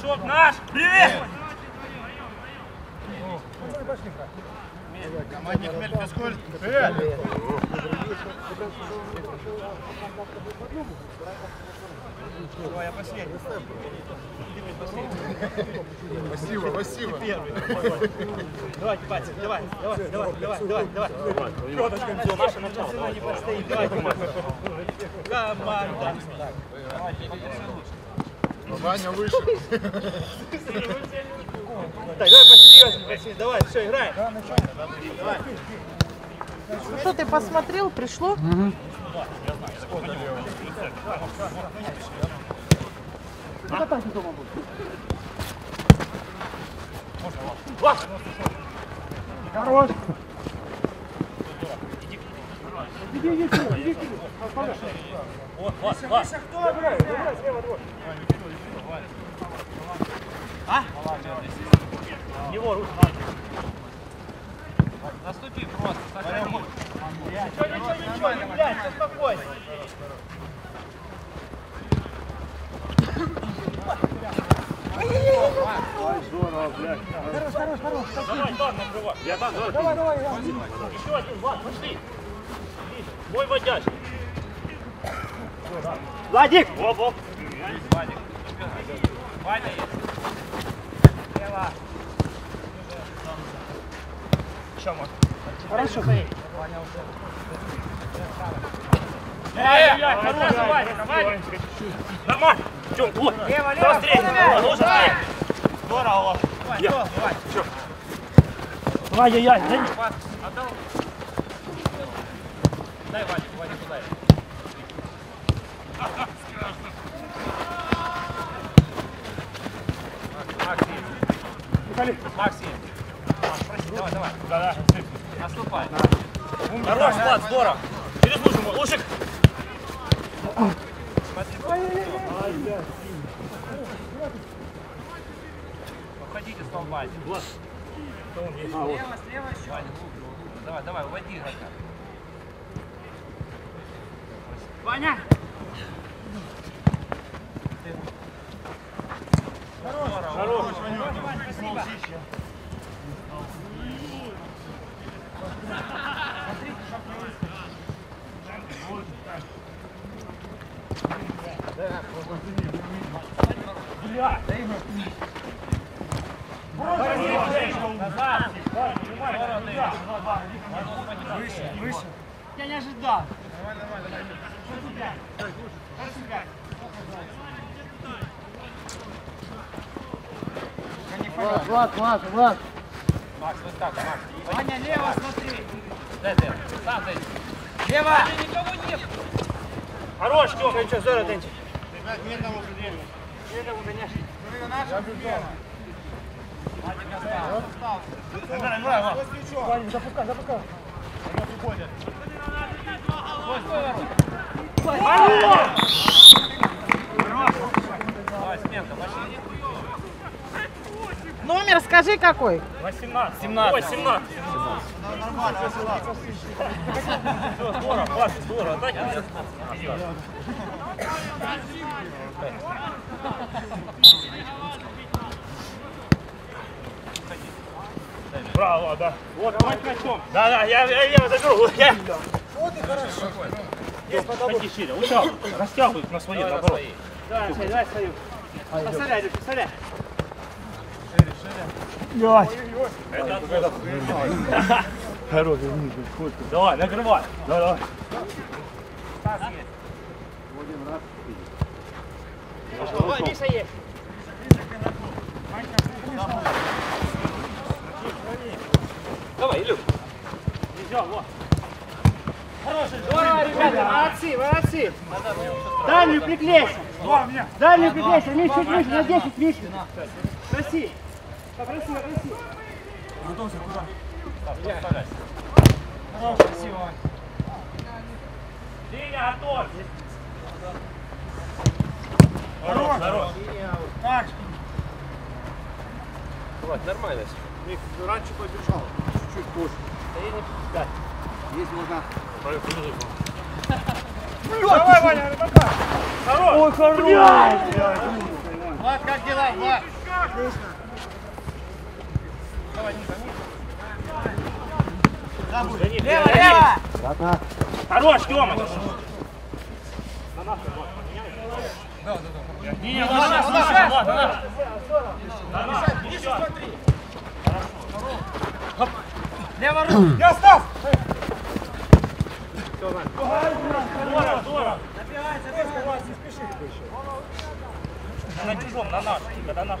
Шок наш! Привет! Командник Мельфискуль. Давай, я последний. Спасибо, спасибо. Давайте, пальцы, давай, давай, давай, давай, давай, давай. Все, наше начало. Давай, не постоит, давай, Команда. Ваня выше. Так, давай посерьезнее. Давай, все, играем. Ну что, ты посмотрел, пришло? Вот, вот, вот. А? В Него руки. Наступи просто, сохрани. Ничего, ничего, ничего, не блядь, все спокойно. Давай, Дан, накрывай. Я Дан, давай. Давай, давай, Еще один, Влад, пошли. Мой водящий. Владик! Оп, оп. Владик. Хорошо. Нормально. Тём, вот. Лево, лево. Быстрее. Нужно. Здорово. Я. Давай, я, я. Дай. Отдал. Дай Ваня, Ваня, туда. Максим. Максим. Маш, проси, давай, давай. Да, да. Наступай. Хорош, Влад, здорово. Через лужу, лучик. Обходите столба. Влад. Слева, слева еще. Ваня. Давай, давай, уводи игрока. Ваня! Хорош, спасибо. Бля, ему. Назад! Выше, выше. Я не ожидал. Влад, Влад, Влад, Влад. Макс, вот так, Макс. Ваня, лево смотри. Дай, дай. Сам дай. Лево! Никого нет. Хорош, Тём. Что, здорово, Денчик. Ребят, нет там определения. Этому, конечно. Ваня, запускай, запускай. Давай, сменка, пошли. Номер скажи какой? 18. 17. Ой, 17. Нормально, Василав. Все, здорово, Паша, здорово. Дайте мне. Браво, да. Вот, давай качом. Да, да, я, я, я заберу. Я... Вот и хорошо. Ходи шире, ушел. Растягивай на свои, наоборот. Давай, давай, свою. Поставляй, Люк, поставляй. Это, это Хороший Давай, накрывай. Давай, давай. Давай, Миша есть. Давай, Илюх. Нельзя, вот. Хороший, здорово, ребята, молодцы, молодцы. Дальнюю приклейся. Дальнюю приклейся, Миш, чуть выше, на 10, Миш. Проси. Попроси, попроси. Готовься, куда? Хорошо, спасибо. Линия готов. Хорош, хорош. Так. Вот, нормально. Ник, раньше побежал. Чуть-чуть позже. Да. Есть можно. Давай, Ваня, рыбака. Хорош. Ой, хорош. Влад, как дела, Влад? Лево, лево! Хорош, Тёма! Не, не, на нас, на нас, на нас. На нас. Лево руку! Я став! Здорово, здорово. На чужом, на наш, когда наш.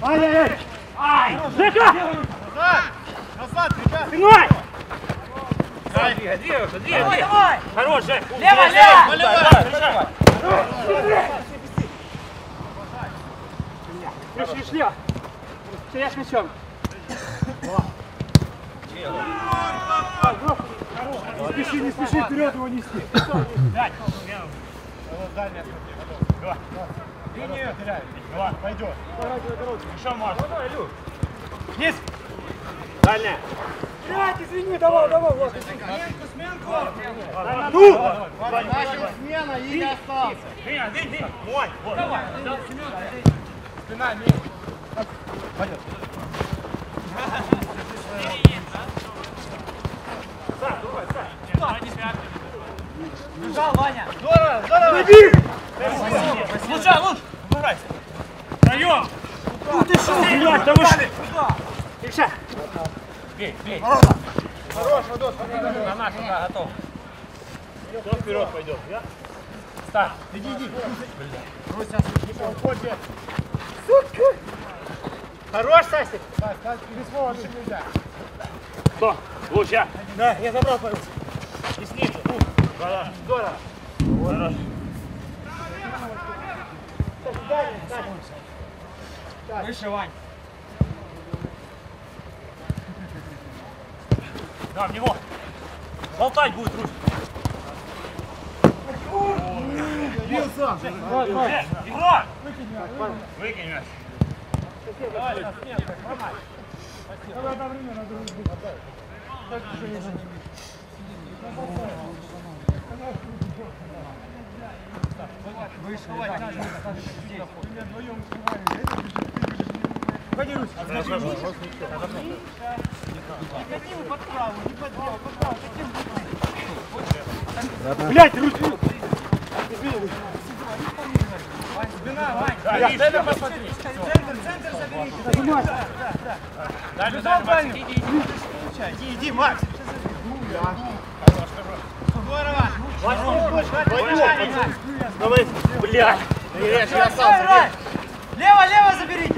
Ай-яй-яй. Ай, Жека! Назад, ребят! Спиной! Двигай, двигай, двигай, двигай. Хорош, Жек. Лево, лево! лево! Шли, шли. Стоять мячом. Не спеши, не спеши, вперед его нести. Пять. Линию. Два, пойдет. Еще можно. Есть! Дальняя. извини, давай, давай, вот. Ну! Начал смена и не остался. Двинь, двинь, двинь. Мой. Давай. Спина, мимо. Бежал, Ваня. Здорово, здорово. Лучше, лучше. Убирайся. Даем. Ну ты что? Блядь, да вы что? Ильша. Бей, бей. Хорош, Вадос, На наш, да, готов. Кто вперед пойдет? Я? Старт. Иди, иди. Хорош, Сасик. Так, так, без слова нельзя. Кто? Лучше. Да, я забрал пару. И снизу. Да, да. Здорово. Выше, Вань. Да, в него. Болтать будет Русь. Бил сам. Э, Игрок! Выкинь мяч. Давай одновременно друг другу. Пойди, Русь. Блять! Да, видишь, центр посмотри. Центр, центр забери. Дальше, дальше, Макс, иди, иди. Иди, иди, Макс. Здорово. Давай, блядь. Лево, лево заберите.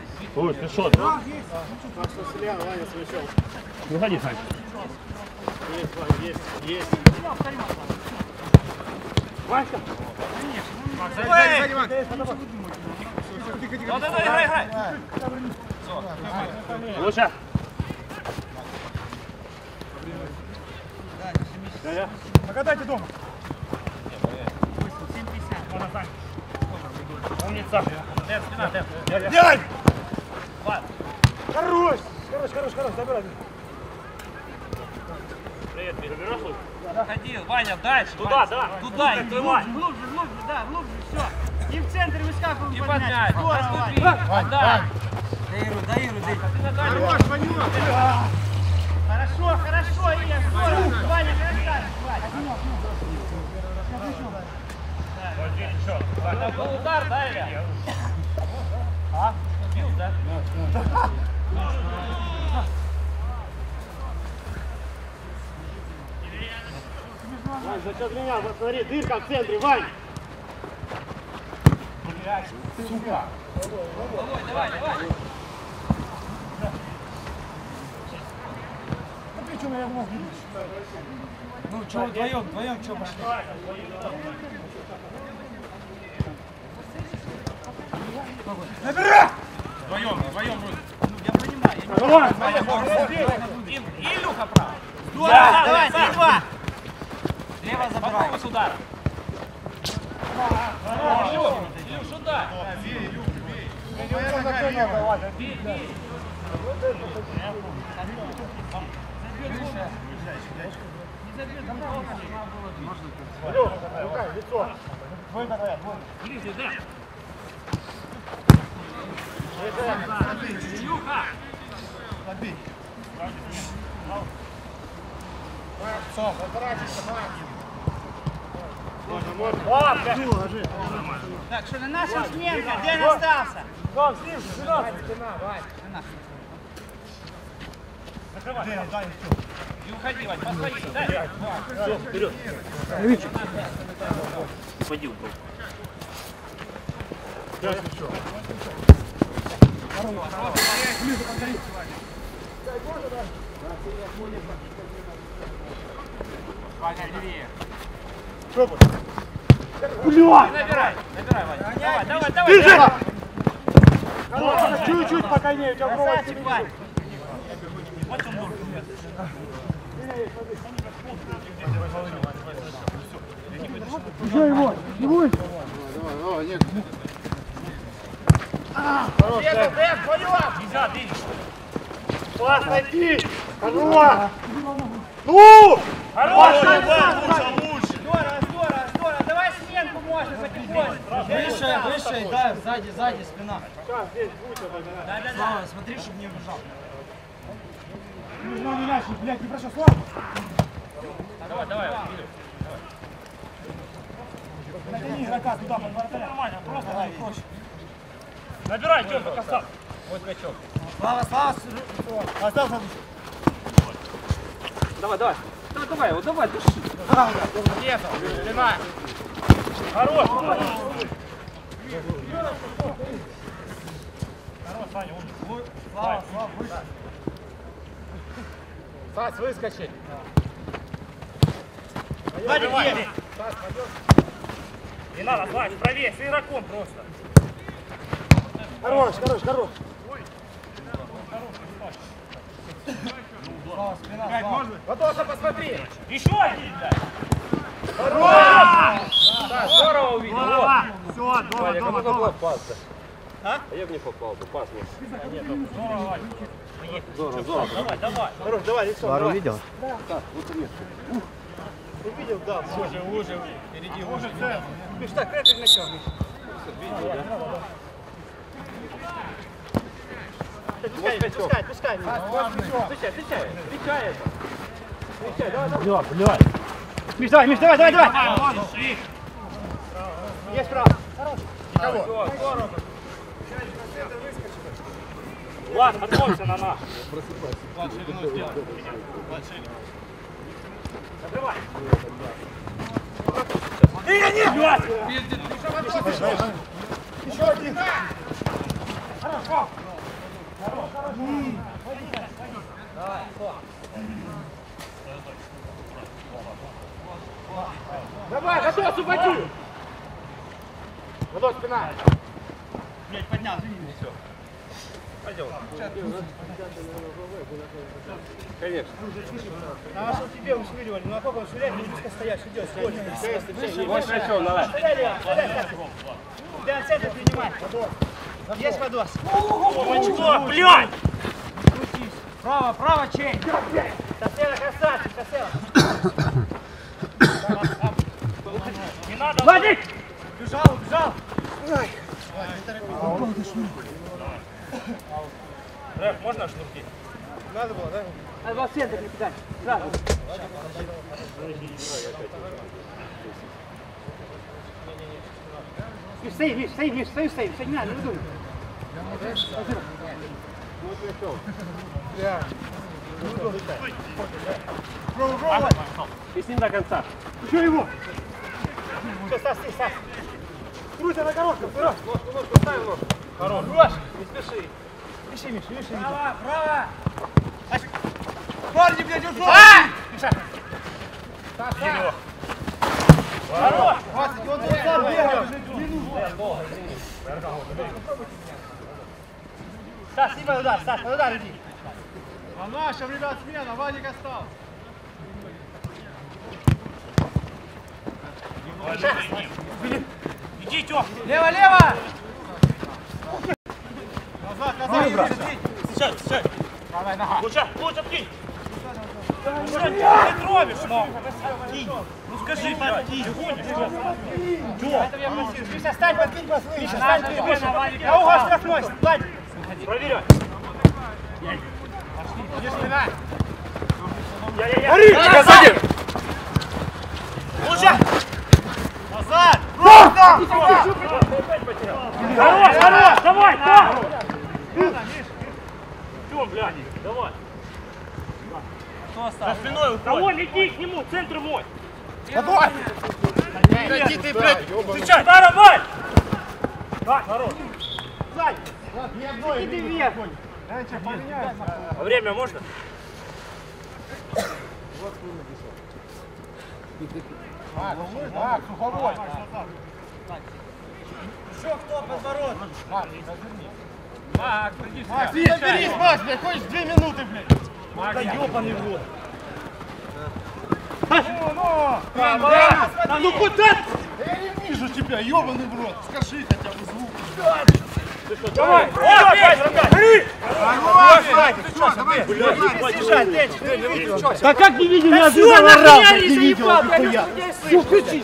Ой, ты что? Слева, Ваня, свечел. Выходи, Сань. Есть, Ваня, есть, есть. Ванька. Сзади, сзади, Макс. Да-да-да, играй, играй. Лучше. Покатайте дома. Умница. Дэн, спина, Дэн. Делай! Ладно. Хорош! Хорош, хорош, хорош, забирай. Привет, ты заберешь лук? Ходил, Ваня, дальше. Туда, Ваня. да. Туда, и ты Вань. Глубже, глубже, да, глубже, все. И в центре выскакиваем И под поднять. Здорово, Наступи. Вань. Да. Хорош, Ванюра! Хорошо, хорошо, Илья, здорово. Ваня, красавчик, Ваня. Видишь, что? Это был удар, да, Илья? Бил, да? Вань, за счет меня, вот смотри, дырка в центре, Вань! Давай, давай, давай. Ну ты что, я мог Ну, что, вдвоем, вдвоем, что пошли? Набирай! Вдвоем, вдвоем вроде. Ну, я понимаю, я не И, и Илюха прав. Давай, давай, три, два. Лево забирай. Попробуй с удара. Илюх, Илюш, удар. Рука, лицо. Ближе, да. Илюха. Так, что на нашем сменка, где он остался? Вон, снизу, сюда. Не уходи, Вань, посмотри. Дай. Все, вперед. Уходи в голову. Ваня, левее. Блядь! Набирай, набирай, Ваня. Давай, давай, давай. Давай. Чуть-чуть спокойнее, у тебя голова Красавчик, Вань. Еще его, не бойся. Хорош, вдвоем. Нельзя, видишь. Пас найти! Конуа! Ну! Хорош, Давай, Здорово, здорово, здорово. Давай сменку можно потихоньку. Выше, выше, да, сзади, сзади, спина. Сейчас, здесь, будь это, Да, да, да. Смотри, чтобы не убежал. Ну, не мяч, блядь, не прошу, слава! Давай, давай, Илюх. Натяни игрока туда, под вратаря. Нормально, просто. Набирай, Тёмка, косак. Вот качок. Слава, Слава, Остался. Давай, давай. Давай, давай, вот давай, души. Хорош! Слава, Слава, выше. Сась, выскочи! Вадик, где? Не надо, Вась, правее, с игроком просто. Хорош, хорош, хорош. Спина, Слава. Вадоса, посмотри! Еще один, да. Да, здорово увидел! Вот. Все, дома, дома, дома. Давай, давай. Хорош, давай, лицо. Пару видел? Увидел, да. Уже, уже, впереди уже. Миш, так, прячь начал, Миш. Пускай, пускай, пускай. Встречай, встречай, встречай это. Встречай, давай, давай. Бля, Миш, давай, Миш, давай, давай, давай. Есть право. Влад, откройся на нас. Закрывай. Не, не, не. Еще один. Давай, готов, освободи. Готов, спина. Блядь, поднял, извини. А что тебе усмиривали? Ну а как он швыряет, не близко стоять, идет, сколько? Вот начал, давай. Стреляй, Лева, стреляй, стреляй. Да, центр принимай. Есть подос. Очко, блядь! Право, право, чей. Костела, красавчик, Костела. Не надо. Вадик! Убежал, убежал. Рэп, можно шнурки? Надо было, да? А вас центр не кидай. Сразу. Миш, стои, Миш, стои, Миш, стою, стоим. Все, не надо, не думай. И с ним до конца. Еще его. Все, Стас, ты, Стас. Крутя на коробку, вперед. Ножку, ножку, ставим ножку. Хорош. Хорош. Не спеши. Ищи, Миша, ищи. Право, право. Парни, блядь, держу. Миша. Его. Вася, он тут сам бегает. Стас, не под удар, Стас, под удар иди. А наша, ребят, смена, Вадик остался. Иди, Тём. Лево, лево. Назад, назад, брат. Сейчас, сейчас. Давай, нога. Лучше, лучше кинь. Что ты ну? Кинь. Ну скажи, подкинь. Миша, стань, подкинь, Миша, стань, ты, Миша. На угол штрафной, стань. Проверяй. Я-я-я. Рычка сзади. Лучше. Назад. Хорош, хорош, давай, да. Тём, глянь, давай. За спиной уходи. Кого лети к нему, центр мой. Давай. Иди ты, блядь. Дара, Валь! Так, хорош. А время можно? Так, суховой. Еще кто подворот? Мак, приди сюда. Макс, соберись, Макс, блядь, хочешь две минуты, блядь. Да ёбаный в рот. Ну, ну. Да ну куда? Я не вижу тебя, ебаный в рот. Скажи хотя бы звук. Давай! О, опять, опять! Да как не видел, я Все, нахуяли, заебал, я людей слышу.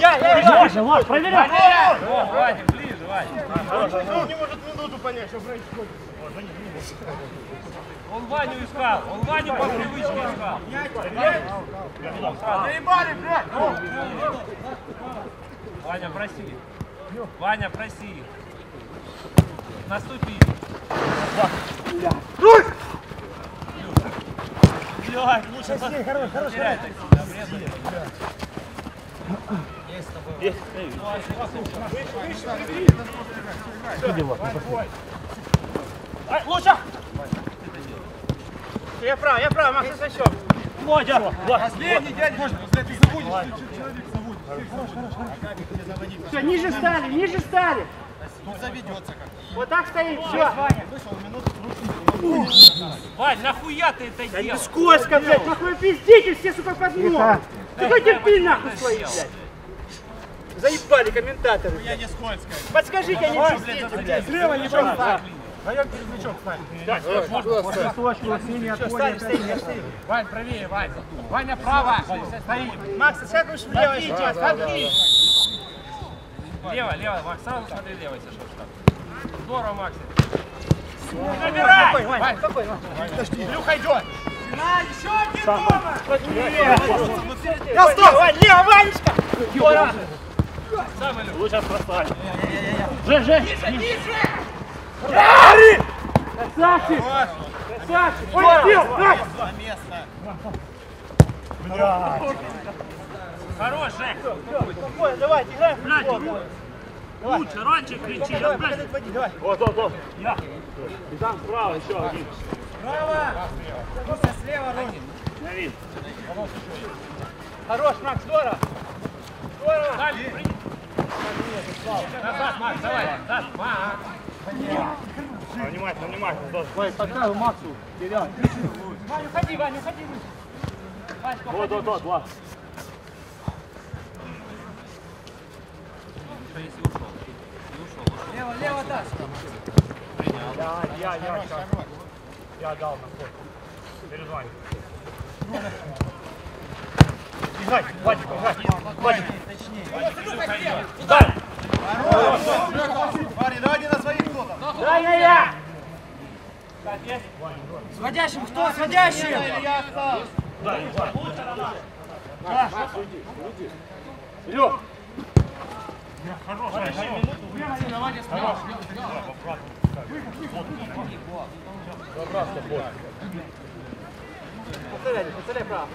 Я, я, я. Ладно, ладно, проверяй! О, Вадик, ближе, Вадик. Он не может минуту понять, что происходит. Он Ваню искал, он Ваню по привычке искал. Заебали, блядь. Ваня, проси. Ваня, проси. Наступи. Блядь, лучше за... Хорош, хорош, хорош. так сюда, врезали. Есть. Эй, Ай, лучше! Я прав, я прав, Макс, зачем? Водя! Последний дядь, может, ты забудешь, ты человек забудешь. Все, ниже стали, ниже стали. Тут заведется как. Вот так стоим, все. Вань, нахуя ты это Да делал? скользко, блядь, нахуй пиздите все, сука, под ногу. Какой терпи нахуй свои, блядь. Заебали комментаторы. Я не скользкая. Подскажите, не пиздите, блядь. Слева не бросай. Даем кстати. Все, стали, стоим, я стою. Вань, правее, Вань. Ваня, право. Стоим. Макс, сядь лучше влево сейчас. Лево, лево, Макс, сразу смотри лево, если что. что. Здорово, Макс. Спокойно, Вань, спокойно. Илюха идет. Я стой, Вань, лево, Ванечка. Здорово. лучше простань. Жень, Жень. Красавчик. Красавчик. Ой, бил, дай. Хорош, Жек. Спокойно, давай, играем в Блядь, футбол. Лучше, раньше кричи. Я, блядь. Давай. Вот, вот, вот. Я. И там справа еще один. Слева, Ронин. Я вижу. Хорош, Макс, здорово. Здорово. Дальше, приди. Назад, Макс, давай. Назад, Макс. Внимательно, внимательно. Вань, уходи, Вань, уходи. Ванечка, Вот, вот, вот, вот. Что, если ушел? Не ушел, ушел. Лево, лево, да. Я, я, я, сейчас. Я дал на ход. Перезвони. Бежать, Вадик, бежать. Вадик. Дай. Парни, давайте на своих кто-то. Да, я, я. Сводящим, кто сводящим? Я остался. Дай, Вадик. Лёг. Подставляй, подставляй право.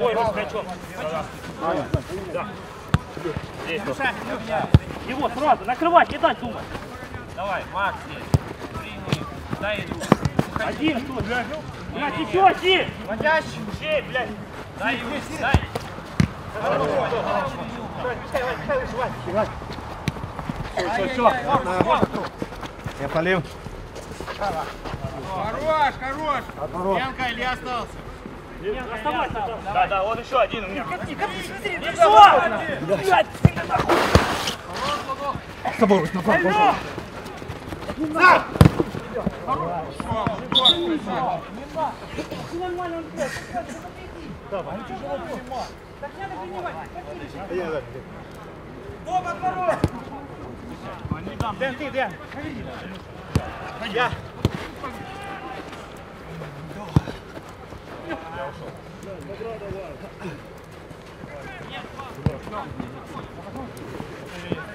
Ой, вот скачок. Да. Здесь. Его сразу накрывать, не дать думать. Давай, Макс здесь. Дай иду. Один тут. Блядь, еще один. Водящий. Чей, блядь. Дай ему. Дай. Вань. Все, все. Я полил. Хорош, хорош. Янка, Илья остался. Оставайся там. Да, да, вот еще один у меня. С тобой, направо, пожалуйста. Дэн, ты, Дэн. Я.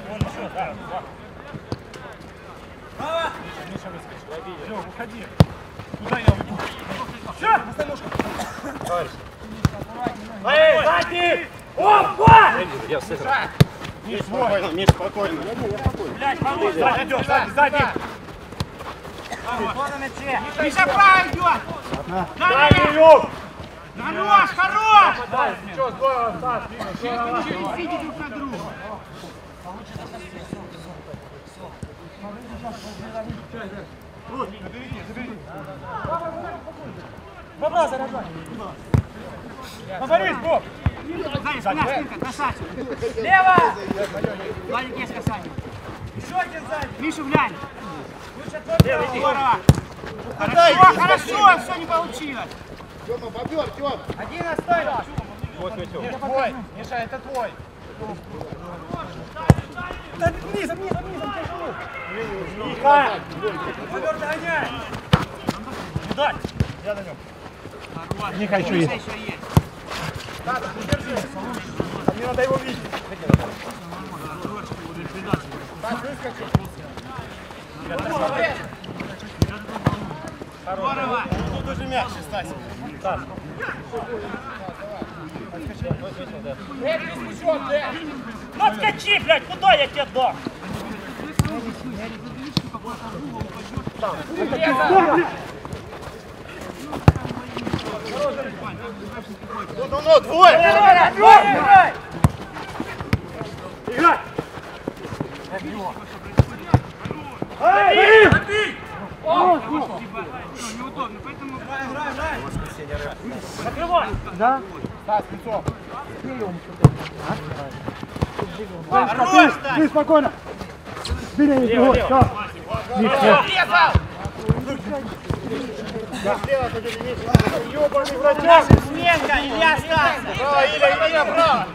Вон еще, да. да. Все, уходи. Куда я уйду? Эй, сзади! Опа! Миш, спокойно, Миш, спокойно. Блядь, хорош. Сзади идет, сзади, сзади. Миша, право идет. Сзади, Юг! Хорош, хорош. Здорово, Саш, Переходите друг на друга. Бабра заряжай. Говори, Боб. Лево. Есть касание. Еще один сзади. Миша, глянь. Здорово. Хорошо, хорошо, все не получилось. Тёма, бобер, Тём. Один остался. Миш, твой. Миша, это твой. Да вниз, вниз, вниз, тяжело. Тихо! Бобер, догоняй. Не дай! Я на нем. Миха еще есть. есть. Надо, держи. А мне надо его видеть. Так, выскочил. Здорово. Тут уже мягче, Стасик. Ну отскочи, блядь, куда я тебе дам? Ну, ну, ну, двое. Играй! Эй! Неудобно, поэтому Закрывай! Стас, лицом. Хорош, Стась. Ты спокойно. Бери Лево, лево. Резал. Ёбаный вратяг. Сменка, Илья остался. Право, Иля, Иля, право.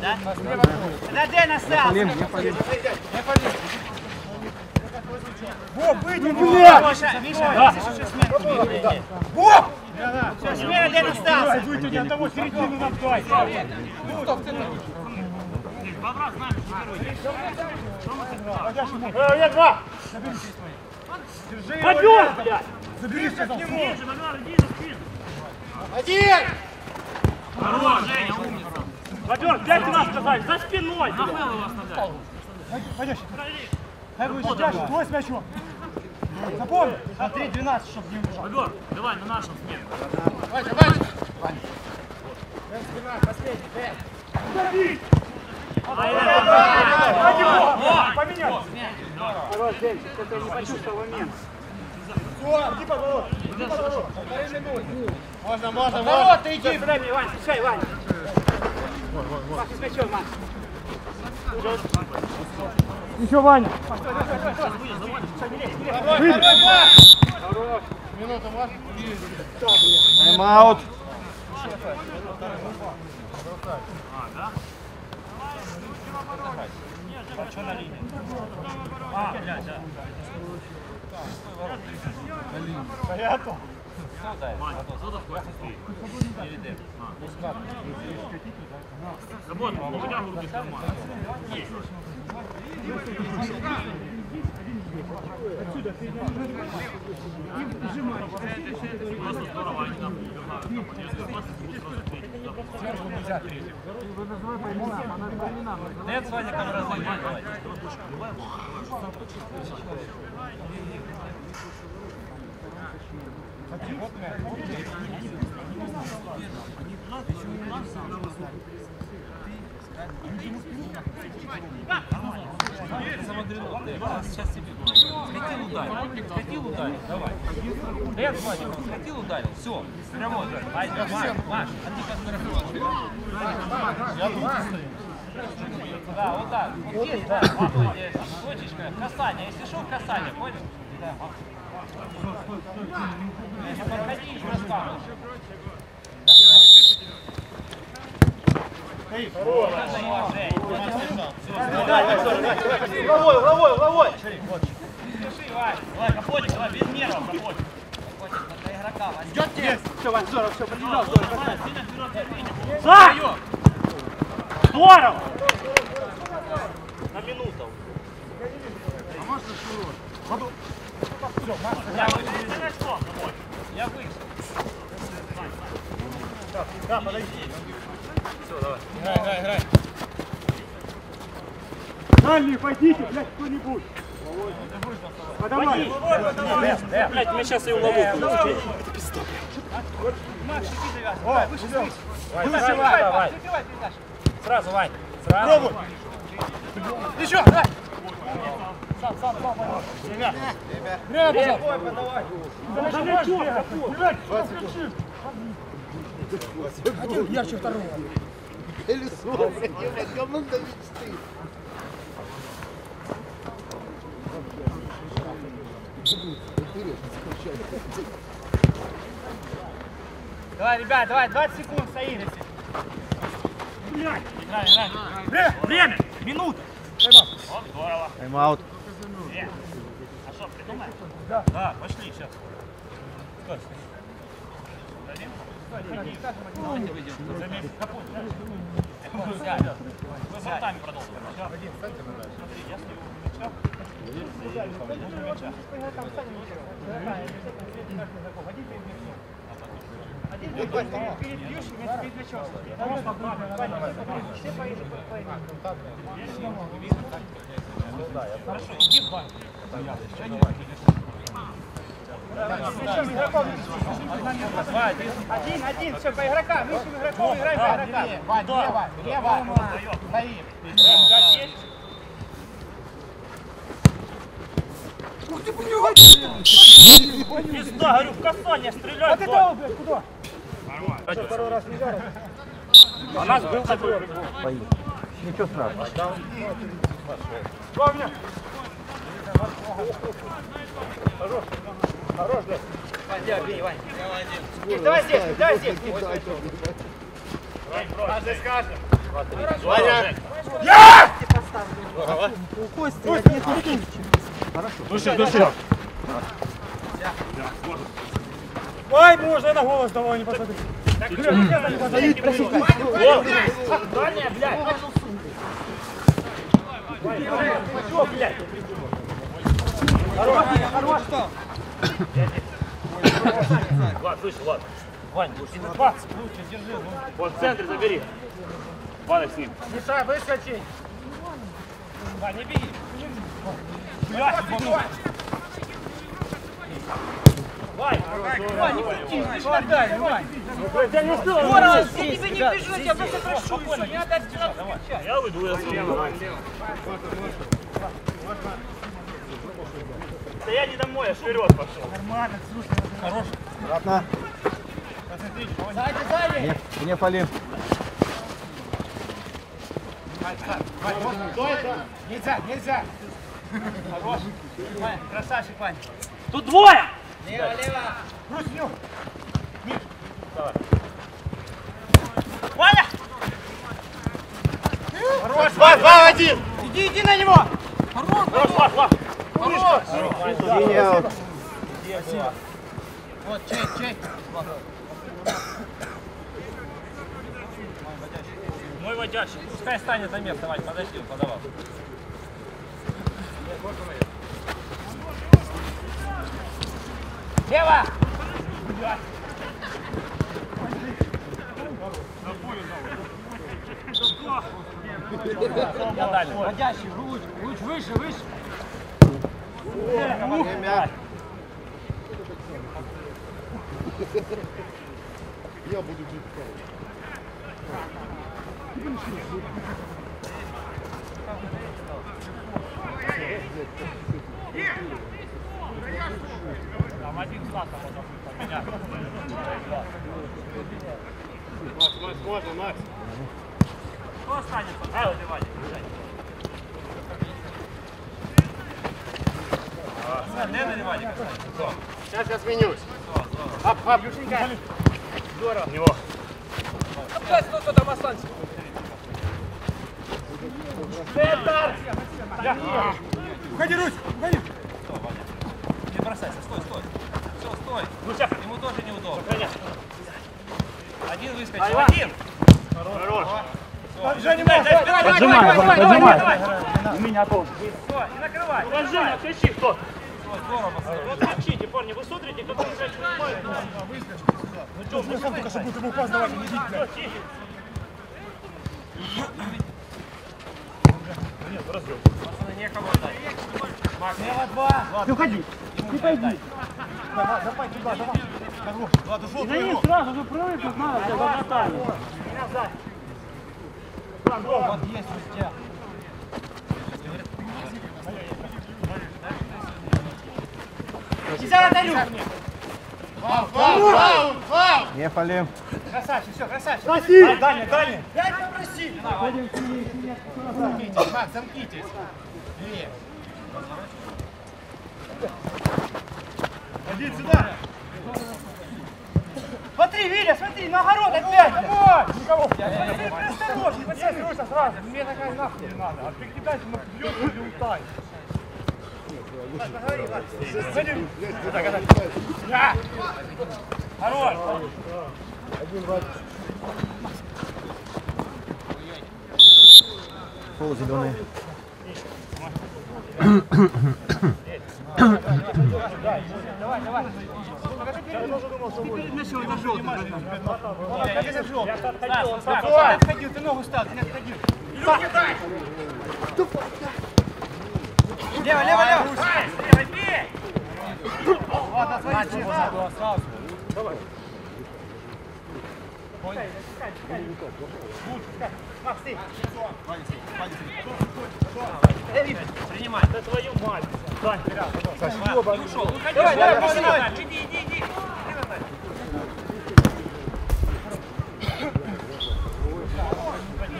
Да? Да, Дэн остался. Во, выйди, блядь. Гоша, Миша, еще сменка. Во! Все, смена Дэн остался. Выйди, не одного середину нам дай. Э, я два. Побег, блядь! Забери, сказал. Один. Бобер, блядь, ты нас сказали, за спиной, блядь! Пойдешь. Хай будет твой с мячом. Запомни. На 3-12, чтобы не убежал. Бобер, давай на нашем смену. Ваня, Ваня. Поменяй! Все, иди подворот. Иди подворот. Полторы минуты. Можно, можно, можно. Вот, ты иди. Вань, пускай, Вань. Макс, с мячом, Макс. Еще Ваня. Минута? Тайм-аут. А что на линии? А, блядь, да. Работа, ну вытягивай руки в карман. Просто здорово, они нам убегают. Если опасность, будет сразу третий. Нет, с Вадиком разыгрывать. давай. Сейчас тебе. Схватил ударил. Схватил ударил. Давай. Нет, с Вадиком. Схватил ударил. Все. Прямо удар. Вадик, Маш, Маш, а ты как Да, вот так. Вот здесь, да. Точечка. Касание. Если шел, касание. Понял? Да. Подходи и раскапывай. Надо его, Жень. Головой, головой, головой! Пиши, Вань. Давай, капотик, давай, без нервов, капотик. Идет тебе! Все, Вань, здорово, все, подбежал, здорово. За! Здорово! На минуту. Я вышел. Я вышел. Да, подойди. Играй, играй, играй. Дальний, пойдите, блядь, кто-нибудь. Подавай. Блядь, мы сейчас ее лову. О, выше, выше. Давай, давай. Передачу. Сразу, Вань. Сразу. Пробуй. Еще, давай. Сам, сам, сам, поймай. Время. Время, пожалуйста. Да можешь бегать. Бегать, включи. Один ярче второго. Колесо, блядь, команда мечты. Давай, ребят, давай, 20 секунд стоим. Играй, играй. Время, время, минута. Вот, здорово. Тайм-аут. Е. А что, придумаем? Да. Да, пошли, сейчас. Стой. Дадим? Давайте выйдем. С ртами продолжим. Смотри, я стою у мяча. Один перед бьешь, и перед мячом. Все поедут, Хорошо, иди в банк. Один. Один, все, по игрокам. Ищем игроков, играем по игрокам. Вань, лево, лево. Стоим. Пизда, говорю, в касание стрелять. Вот это, блядь, куда? Нормально. Второй раз не ударил. А нас был такой. Помню. Хорош, блядь. Вань, делай, бей, Вань. Миш, Давай здесь, давай здесь. Каждый с каждым. Ваня! Слушай, слушай. Ой, можно на голос давай, не посмотри. Дальняя, блядь. Что, блядь? Влад, слышь, Влад. Вань, и на 20 лучше держи. Вот в центре забери. Ваня с ним. Миша, выскочи. Вань, не беги. Вань, Вань, не крути, ты ж отдай, Вань. я не успел. Здорово, я тебе не пишу, я тебя просто прошу. Не мяча. Я выйду, я съем. Да я не домой, я вперед пошел. Нормально, слушай. Обратно. Сзади, сзади. Мне Полин. Нельзя, нельзя. Хорош. Вань, красавчик, Вань. Тут двое! Лево, лево. Русню. Ваня! Хорош, два, два, один. Иди, иди на него! Хорош, Влад, Влад. Линия. Вот, чей, чей. Мой водящий. Пускай станет на место, Вань, подожди, подавал. Лево! Я дальше. Водящий, луч, луч выше, выше. Время. Я буду бить. Там один стат можно поменять. Макс, Макс, можно, Макс. Кто останется? А, вот Ваня. Не на Ливане Сейчас я сменюсь. У него. Кто там останется? Уходи, Русь, уходи. Не бросайся, стой, стой. Все, стой. Ну, сейчас. Ему тоже неудобно. Конечно. Один выскочил. Один. Женя, Дай, дай, дай, Поджимай, давай, давай, поджимай. давай, давай. У меня тоже. Все, и накрывай. Ну, Женя, отключи, кто? Все, здорово, пацаны. Вот отключите, парни, вы смотрите, кто там играет. Ну что, Я сам только что будто ему пас давали, не видите. Всё, тихо. Пацаны, некому отдать. Макс, Ты уходи. Ты пойди. Давай, давай, туда, давай. Ладно, ушел, И на них сразу же прыгнуть надо, для заготовки. вот есть у тебя. Нельзя на тарелку. Фаул, фаул, фаул. Ехали. Красавчик, все, красавчик. Проси. Дальня, дальня. Дай попроси. Замкнитесь, Макс, замкнитесь. Левее. Один сюда. Смотри, Виля, смотри, на огород опять. Никого. Осторожно, Подсядь, Руся, сразу. Мне такая нахуй не надо. А ты кидайся, но бьет или утай. Садим. Хорош. Пол зеленый. Давай, давай. Теперь на что это желтый? Как это жёлтый? Я отходил, он сам. Ты не отходил, ты ногу стал, ты не отходил. Лево, лево, лево. Левый, бей! Ладно, смотри, честно. Макс, ты. Принимай. Да твою мать. Сань, Не ушел. Выходи. Давай, давай, Иди, начинай. Иди, иди, иди.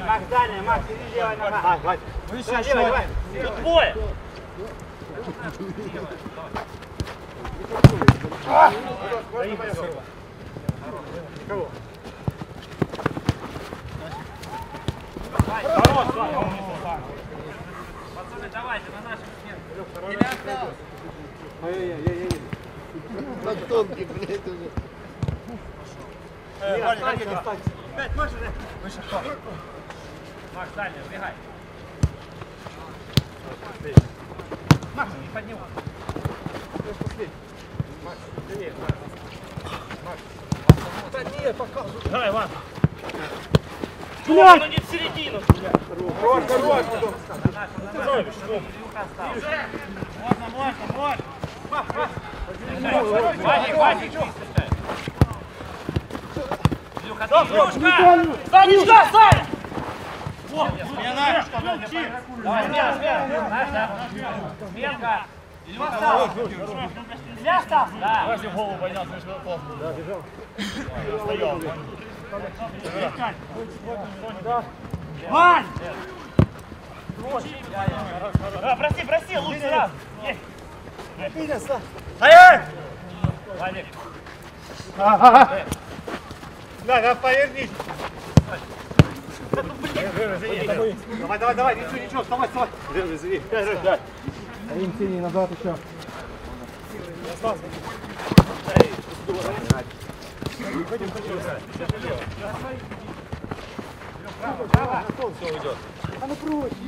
Макс, дальняя, Макс, иди левая нога. Давай, левая, давай. тут двое. Сань. Пацаны, давайте на нашу смену. Так тонкий, блядь, уже. Пять, можешь, да? Макс, дальше, убегай. Макс, не поднимай. Давай, Иван. Ну не в середину. Хорош, хорош. Можно, можно, можно. Вадик, Вадик, чисто. Илюха, ты, Илюшка! Санечка, Саня! Давай, смена, смена. Наша. Сменка. Илюха, Я стал. да. Если в голову поднял, смешно плохо. Да, бежал. Стоял. Вань! Прости, прости, лучше раз. Есть. Ай! Вадик. Да, да, повернись. Давай, давай, давай, ничего, ничего, вставай, вставай. Живи. Дай. Один синий назад еще.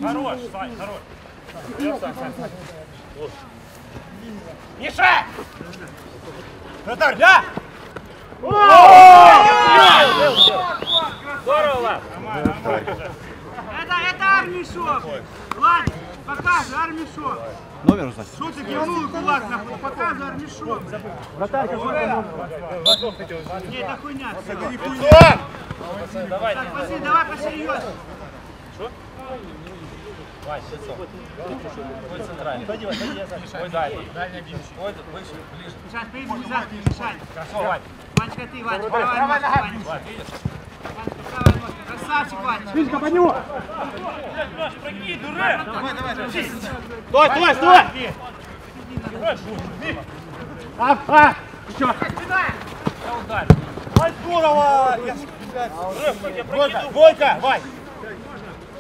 Хорош, Сань, хорош. Миша! Вратарь, да! Здорово! Это, это Армишов! Ладно, показывай, Армишов! Номер узнать. Что ты гернул кулак нахуй? Показывай Армишов! Не, это хуйня. Давай, Так, пошли, давай посерьезнее. Вань, лицо. Ой, центральный. Ой, дальний. Ой, выше, ближе. Сейчас, поедем назад, не мешай. Хорошо, Вань. Ванечка, ты, Ванечка, правая ножка, Ванечка. Ванечка, правая ножка. Красавчик, Ванечка. Фишка, под него! Стой, стой, стой! А, а! Я ударь. Ай, здорово! Войка, Войка, Вань!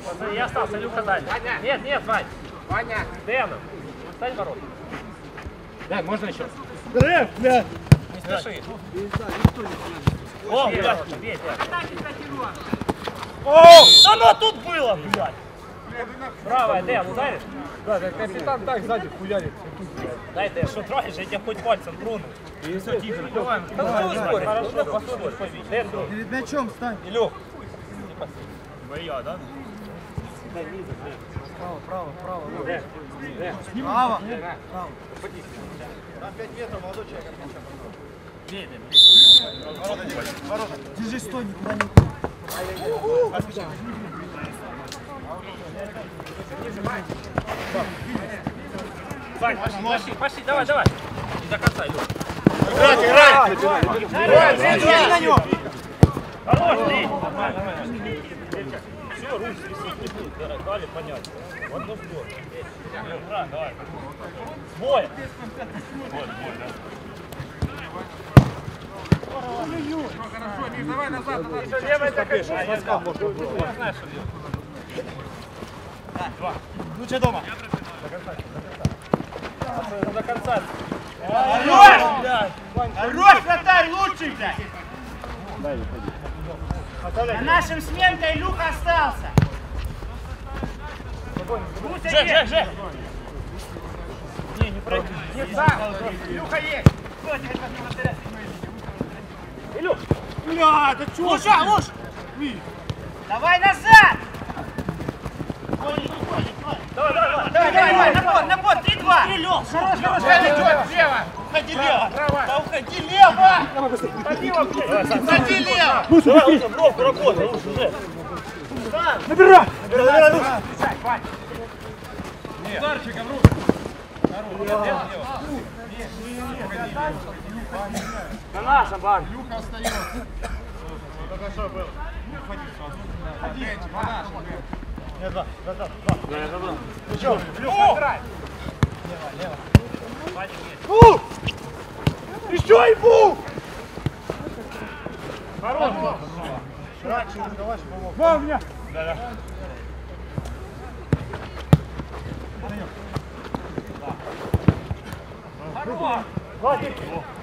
Пацаны, я остался, Илюха дальше. Нет, нет, Вань. Ваня. Дэна. Стань ворот. Да, можно еще. Древ, блядь! Не спеши. О, Бей, блядь! бей, О, оно тут было, блядь! Правая, Дэн, ударишь? Да, как капитан так сзади хуярит. Дай, Дэн. Что трогаешь, я тебя хоть пальцем трону. И все, тихо, давай. Хорошо, спорь, хорошо, послушай. Дэн, друг. Перед мячом стань. Илюх. Моя, да? Право, право, право. Дэн. Право. Держи, стой, никуда не Вань, пошли, пошли, давай, давай. И до конца, Илюх. Играть, играть! Хорош, Дэн. Все, руки трясут не будут, да, дали понять. В одну сторону. Игра, давай. Бой! Бой, бой, да. Левая закачай. Я знаю, что делать. Лучше дома. До конца. Хорош, вратарь, лучший, блядь! На нашем сменке Илюха остался. Гуся Жек, Жек, есть. Жек! Нет, сам. Илюха есть. Илюх! Бля, да чё? Луша, луш! Давай назад! Давай, давай, давай! Давай, давай, давай, напор, напор, 3-2! Хорош, хорош, лево! Уходи лево! Да уходи лево! Уходи лево! Давай, лучше бровку работай, лучше уже! Набирай! Набирай, лучше! На нашем, Вань. Нет, два, два, два, два. Еще ему! Хорош! Два у меня! Хорош! Саня! Еще, еще!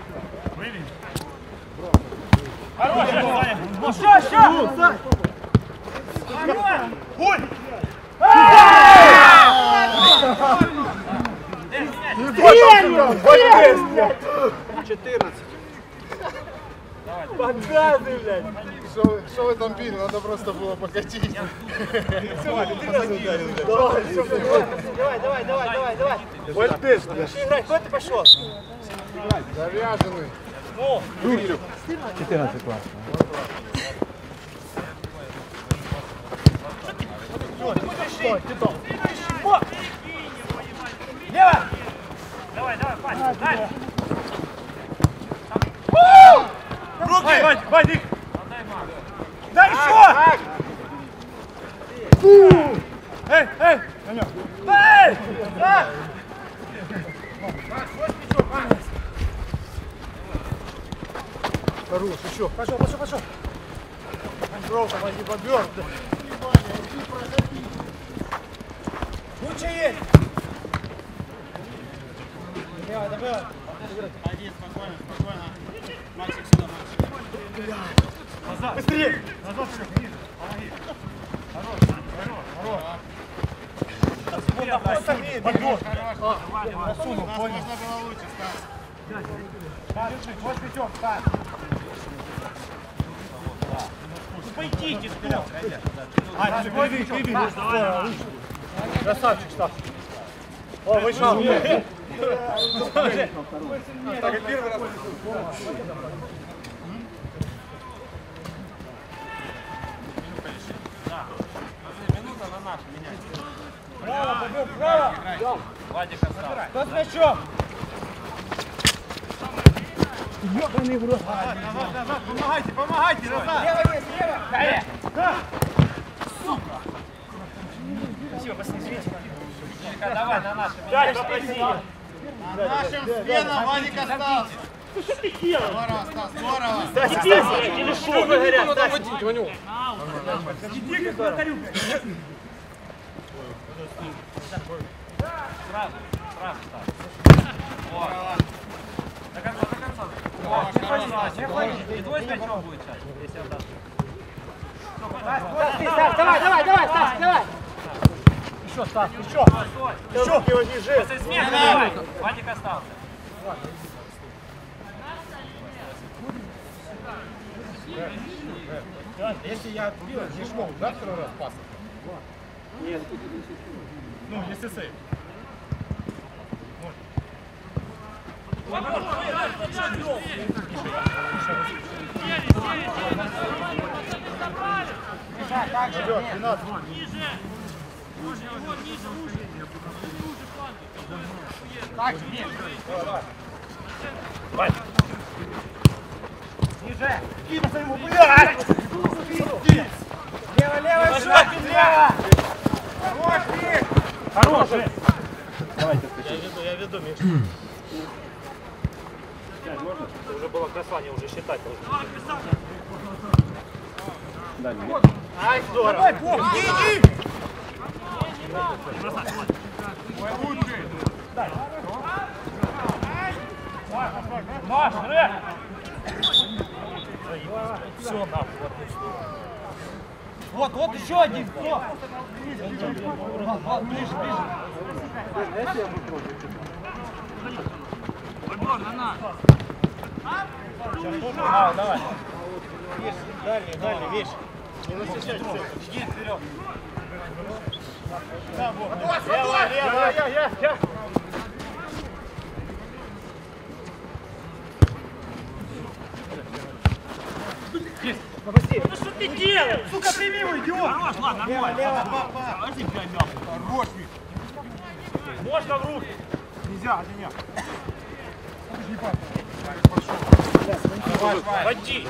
Показывай, блядь! Что вы- там били? Надо просто было покатить. Давай, давай, давай, давай, давай! Ты, Пошли играть, куда ты пошел? Заряженный. Ну, 14 класс. давай, давай, Пань, дай! Руки! Вань, их! Дай еще! Эй, эй! Эй! А! Хорош, еще. Пошел, пошел, пошел! Бровка, возьми бобер. Лучше есть. Давай, давай. Один, спокойно, спокойно. Мальчик сюда, мальчик. Быстрее. Назад ниже. Помоги. Хорош, хорош, хорош. Так, бобер. Просунул, понял. Можно было лучше, Стас. Держи, вот пятём, Стас. Пойдите вперед. А. Здорово, лучше. Красавчик, Стас. О, вышел. Так, первый раз. Минута на наш меняется. Право, право. Вадик остался. Кто с мячом? Ёбаный в рот. Назад, назад, помогайте, помогайте, назад. Лево есть, лево. Далее. Да. Илька, давай на наш Дай, попроси. На нашем спина Вадик остался. Что ты делаешь? Здорово, Стас, здорово. Да здесь телефон горят. Дай. Иди к вратарю. Сразу, сразу ставь. Вот. До конца, до конца. О, хорошо. Не ходи. И твой с мячом будет сейчас, если отдашь. Стас, давай, давай, давай, Стас, давай. Еще, Стас, еще. Еще. Его не жест. После смены давай. Вадик остался. Если я отбил, не шмол, да, второй раз пас? Нет. Ну, если сейв. Идет, 12. Так, нет. Давай. Ниже. Кидай своему, блядь! Лево, лево, шаг, лево! Хорош, Миш! Хороший. Я веду, Миш. Уже было касание, уже считать должен. Ай, здорово! Давай, Бог, иди, иди! Маш, Ре! Все, нахуй. Вот, вот еще один, кто? Ближе, ближе. А, давай. Вещь, дальний, дальний, вещь. Не насыщай. Иди вперед. Да, вот. Лево, лево. Я, я, я. Ну что ты делаешь? Сука, прими его, идиот. Хорош, ладно, Лево, нормально. лево, па. Возьми, блядь, нахуй. Хорош. Можно в руки. Нельзя, от меня. Води.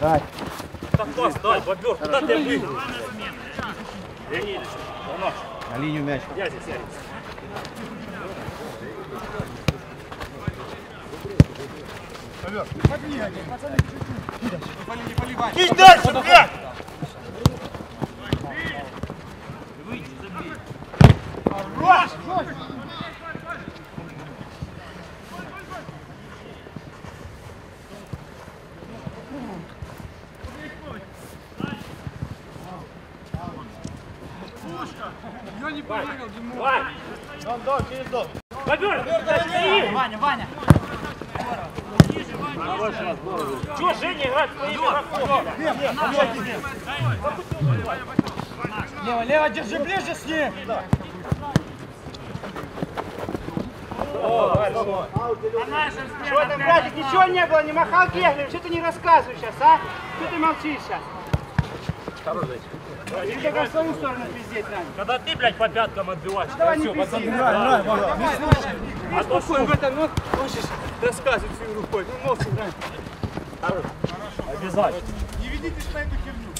Так, пас, дай, бобер, куда ты бегал? Леонидович, помашь. На линию мяч. Я здесь, я здесь. Ковер, подни один. Пацаны, чуть-чуть. Не поли, не поливай. Иди дальше, блядь! Хорош! Давай. Дом, дом, через дом. Бобер, стоим. Лево, лево, держи ближе с ним. Что там, братик, ничего не было, не махал кеглем, что ты не рассказываешь сейчас, а? Что ты молчишь сейчас? Ты только в свою сторону пиздеть надо. Когда ты, блядь, по пяткам отбиваешь. Давай не пизди. А то что? в этом, ну, хочешь рассказывать своей рукой, ну, молча, брат. Обязательно. Не ведитесь на эту херню.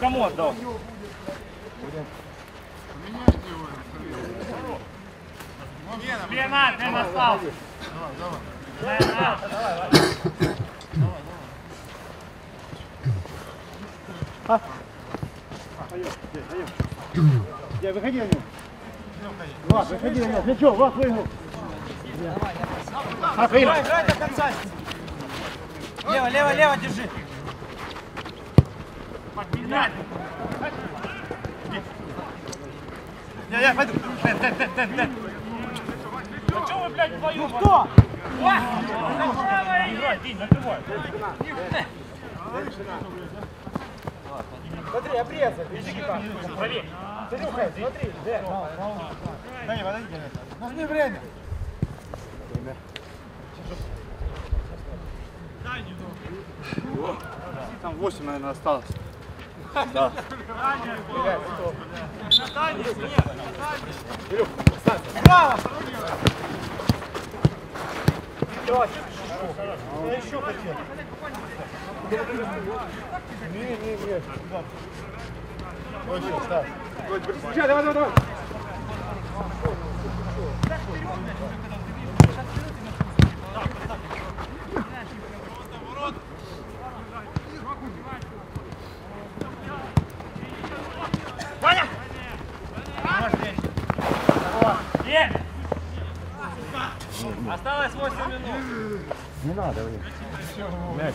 Кому отдал? Его. Лена, ты настал. Лена. Я выходи на него. Влад, выходи на него. Плечо, Влад выиграл. А, выиграл. Играй до конца. Лево, лево, лево, держи. Подпинать. Я, я, пойду. Тен, тен, тен, тен, тен. А чего вы, блядь, вдвоем? Кто? Играй, Динь, накрывай. Смотри, обрезай. Проверь. Андрюха, смотри. Дэн. Да не, подожди. Нажми время. Там 8, наверное, осталось. Да. Браво. Я еще хотел. Не, не, не. Ставь. Встречай, давай, давай, давай. Осталось Не надо, блин. Мяч.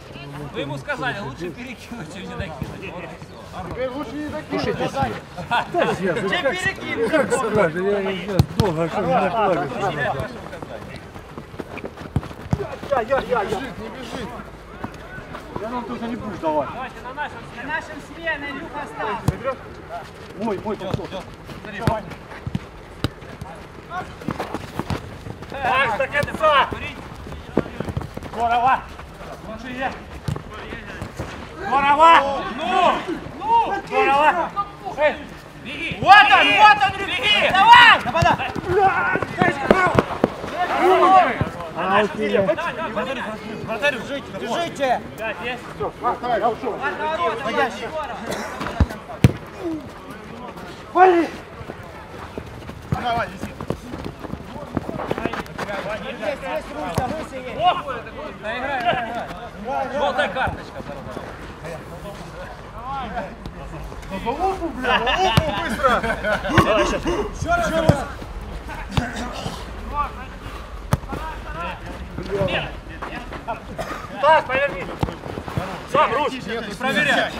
Вы ему сказали, лучше перекинуть, чем не докинуть. Вот и всё. Теперь лучше не закинуть. Чем перекинуть? Как сказать? Я не знаю, долго, что меня плакать. Я, я, я, я. Бежит, не бежит. Я нам тут не будешь давать. Давайте на нашем На нашем смене Илюха остался. Мой, мой, пошел. Макс, до конца! Здорово. Здорово. Ну. Ну. Здорово. Эй. Беги! Вот он, беги, вот он, Беги! Давай. Нападай. А, окей. Держите. Пять есть? Давай, я ушел. Выходящий. Вали! Есть, есть, Руся, Руся есть. Да, играй, играй, играй. Желтая карточка. На голову, бля, на голову быстро! Давай сейчас. Так, поверни. Сам, Русь. Проверяй.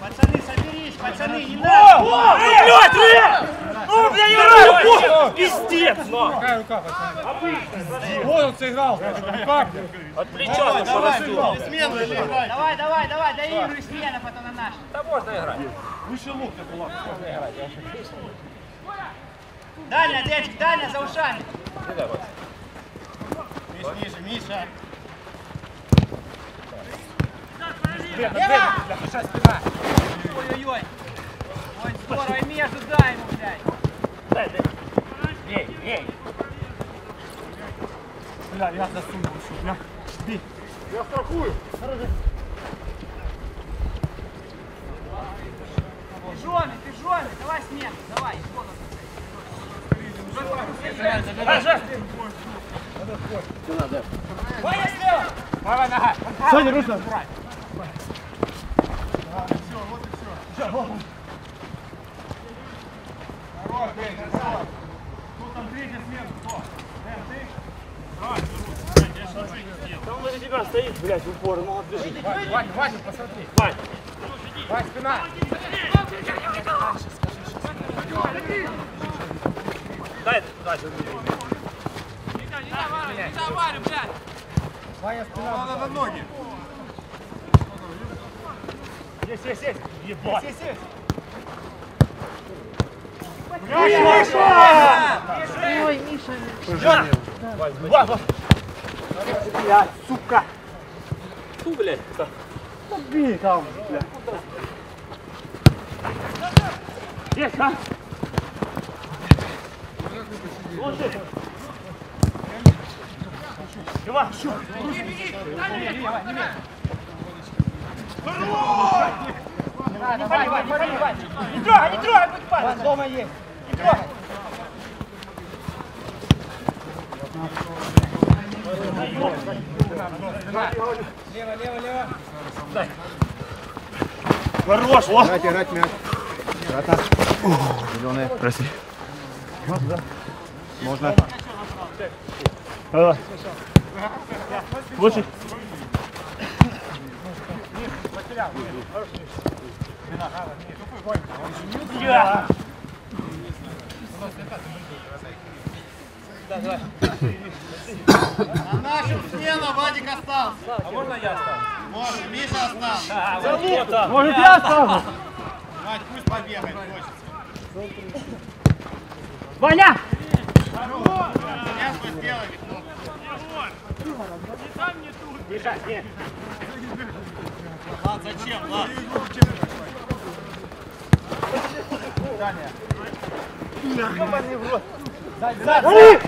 Пацаны, соберись, пацаны, не надо. О, ну, блядь, блядь! Ну, блядь, я! Пиздец, но! Какая рука, пацаны? Вот он сыграл. Как? От плеча ну, или играй. Давай, давай, давай, доигрывай смена, потом на наш. Да можно играть. Выше локтя была. Дальня, Денчик, дальня, за ушами. Миш, ниже, Миша. Лево! Ой-ой-ой. Ой, здорово, между дай ему, блядь. Дай, дай. Ей, ей. Бля, я засунул еще, бля. Бей. Я страхую. Пижоны, пижоны, давай смену, давай. Вон он. Даже. Ваня слева! Давай, нога. Саня, Руслан. Там возле тебя стоит, блядь, в упор, ну он бежит. Ваня, Ваня, посмотри. Вань. Вань, спина. Дай, дай. Ваня, спина. Надо на ноги. Есть, есть, есть. Ебать. Сесть, сесть. Ой, Миша. Ва. Блядь, сука. Ту, блядь. Бей там, блядь. Есть, а? Ложи. Иван, Не надо, Вань, Вань, Вань, Вань. Не трогай, не трогай, будь. Вань, дома есть. Не трогай. Лево, лево, лево. хорош, вот. Играть, играть мяч. Зеленые. Прости. Можно. Лучше. Я. На нашу смену Вадик остался. А можно я останусь? Можно, Миша остался. А, вот вот. Может, я останусь? Вадь, пусть побегает, хочется. Ваня! Сейчас бы сделали. Миша, нет. Ладно, зачем? Ладно. Сзади, сзади.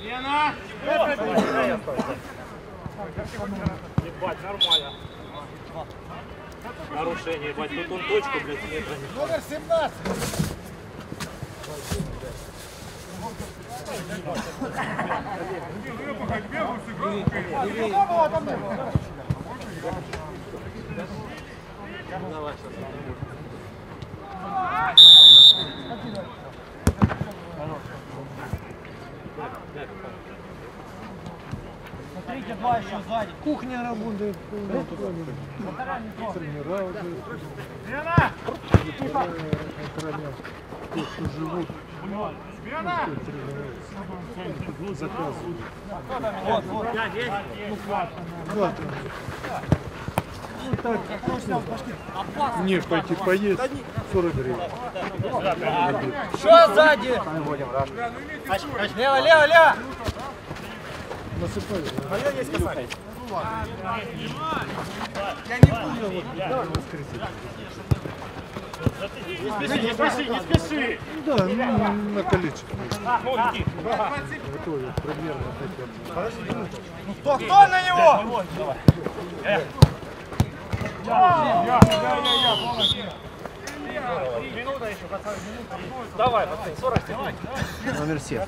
Смена. Ебать, нормально. Нарушение, ебать, тут он точку, блядь, метра не Номер 17. Смотрите, два еще сзади. Кухня работает. Тренера охранять. Те, кто живут. Заказывают. Вот, вот. Вот. Ну так, не пойти поесть 40 гривен. Что сзади? Лево, лево, лево. Насыпали. Не спеши, не спеши, не спеши. Да, ну, на количество. Ну, иди. Готовят примерно такие. Кто, кто на него? Давай, пацаны, 40 секунд. Номер 7.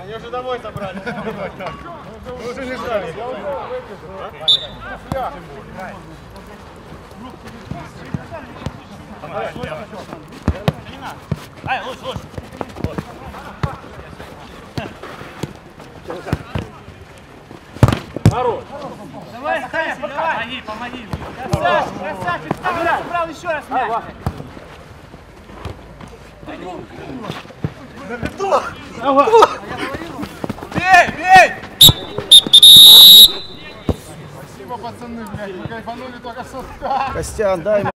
Они уже домой собрали. Уже не ждали. Ай, лучше, лучше. Хорош. Давай, Саня, давай. Помоги, помоги. Красавчик, красавчик. Там собрал еще раз мяч. Бей, бей! Спасибо, пацаны, блядь, вы кайфанули только ста. Костян, дай